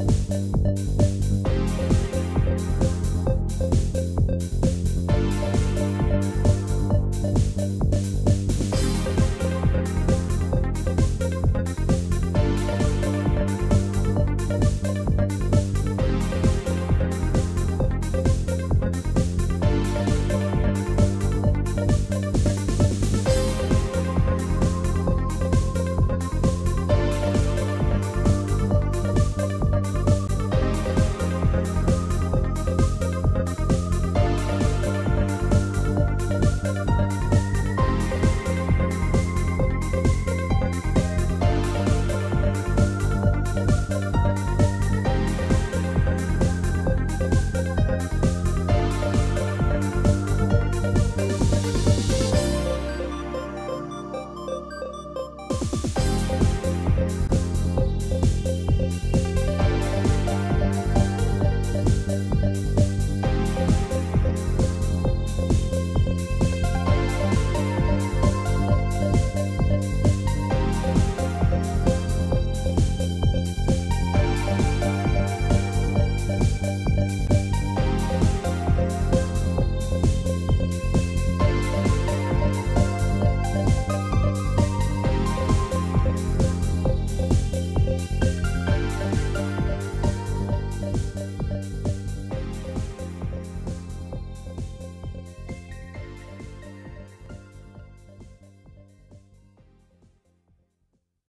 ダンダンダン。